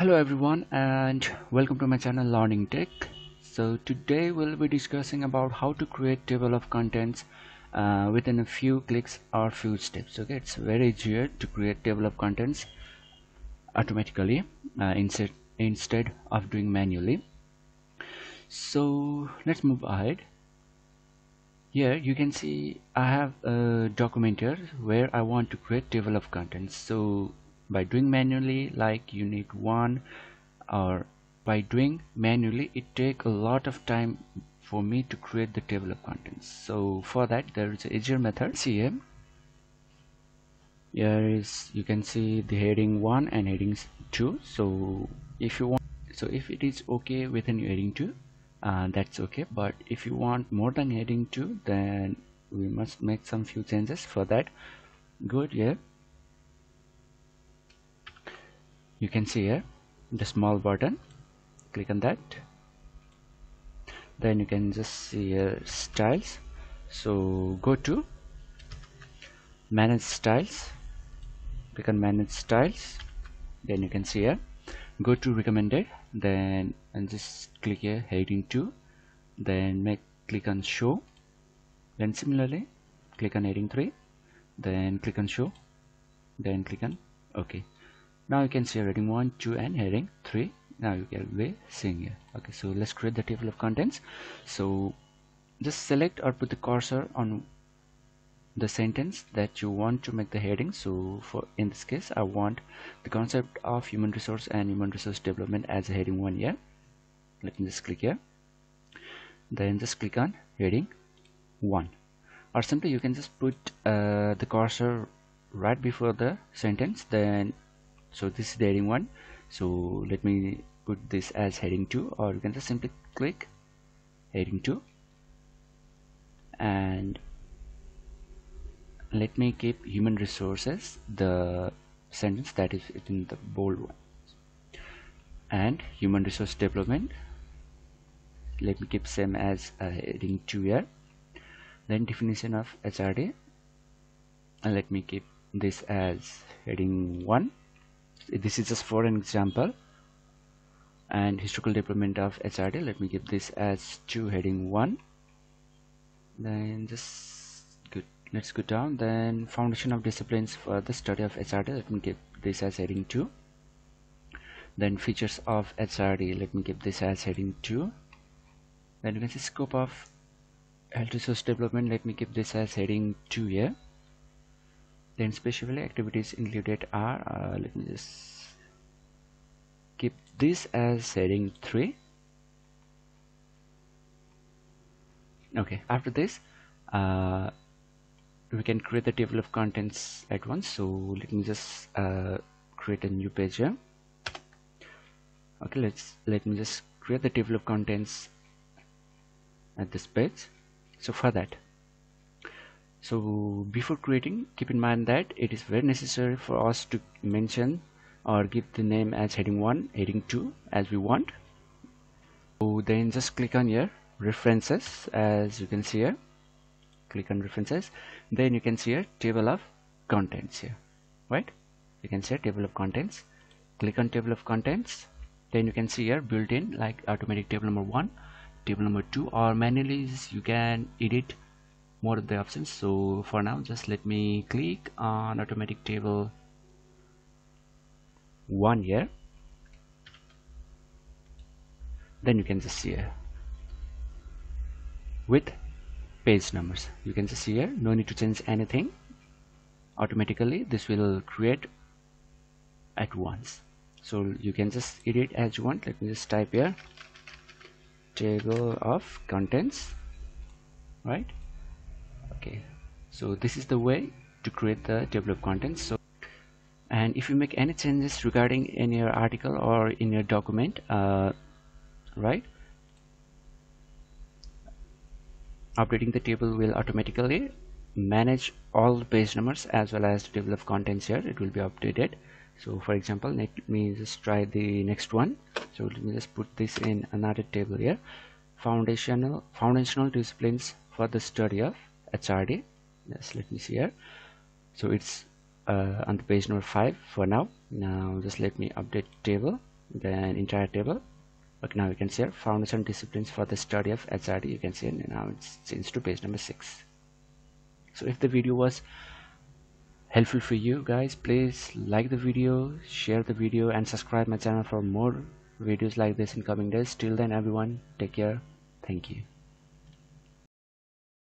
hello everyone and welcome to my channel learning tech. So today we'll be discussing about how to create table of contents uh, within a few clicks or few steps. Okay it's very easier to create table of contents automatically uh, instead instead of doing manually. So let's move ahead. Here you can see I have a document here where I want to create table of contents. So by doing manually like you need one or by doing manually it take a lot of time for me to create the table of contents. So for that there is a easier method. See here is you can see the heading 1 and heading 2 so if you want so if it is okay within heading 2 uh, that's okay. But if you want more than heading 2 then we must make some few changes. For that good here you can see here the small button click on that. Then you can just see here styles. So go to manage styles. Click on manage styles. Then you can see here go to recommended. Then and just click here heading 2 then make click on show. Then similarly click on heading 3 then click on show. Then click on ok now you can see heading 1 2 and heading 3 now you can be seeing here. Okay so let's create the table of contents. So just select or put the cursor on the sentence that you want to make the heading. So for in this case I want the concept of human resource and human resource development as a heading one here. Let me just click here. Then just click on heading 1 or simply you can just put uh, the cursor right before the sentence. Then so this is the heading 1 so let me put this as heading 2 or you can just simply click heading 2 and let me keep human resources the sentence that is in the bold one. And human resource development. Let me keep same as uh, heading 2 here. Then definition of HRD and let me keep this as heading 1 this is just for an example. And historical development of HRD let me give this as 2 heading 1 then just let's go down. Then foundation of disciplines for the study of HRD let me give this as heading 2 then features of HRD let me give this as heading 2 then you can see scope of health resource development let me give this as heading 2 here then specifically activities included are uh, let me just keep this as heading 3 okay after this uh, we can create the table of contents at once. So let me just uh, create a new page here. Okay let's let me just create the table of contents at this page. So for that so before creating keep in mind that it is very necessary for us to mention or give the name as heading 1 heading 2 as we want. So then just click on here references as you can see here. Click on references. Then you can see a table of contents here right? You can see a table of contents. Click on table of contents. Then you can see here built-in like automatic table number one table number two or manually you can edit more of the options. So for now just let me click on automatic table. One here then you can just see here. With page numbers. You can just see here no need to change anything. Automatically this will create at once. So you can just edit as you want. Let me just type here. Table of contents. Right okay. So this is the way to create the table of contents so and if you make any changes regarding in your article or in your document uh, right updating the table will automatically manage all the page numbers as well as the table of contents here. It will be updated. So for example let me just try the next one. So let me just put this in another table here. Foundational foundational disciplines for the study of HRD yes let me see here. So it's uh, on the page number 5 for now. Now just let me update table then entire table. Okay now you can see here foundation disciplines for the study of HRD you can see now it's changed to page number six. So if the video was helpful for you guys please like the video share the video and subscribe my channel for more videos like this in coming days. Till then everyone take care. Thank you